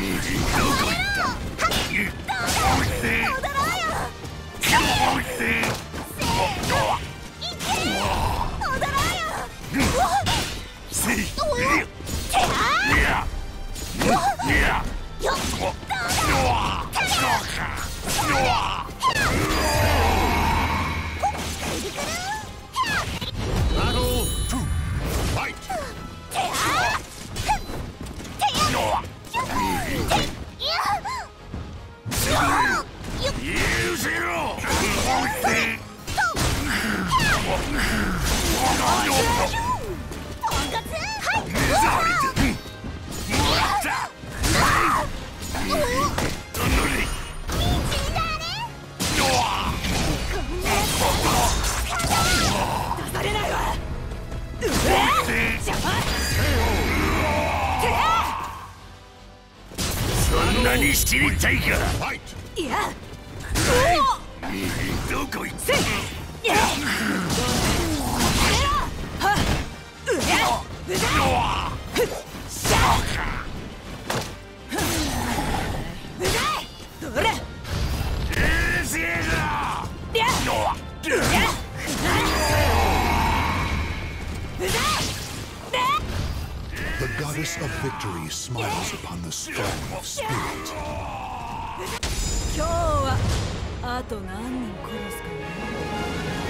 Yeah! そんなに知りたいかいや どこ行ってやはっうやうざふっしゃうざいどれうるせえぞりゃうやうざい The goddess of victory smiles upon the strong of spirit. あと何人殺すかな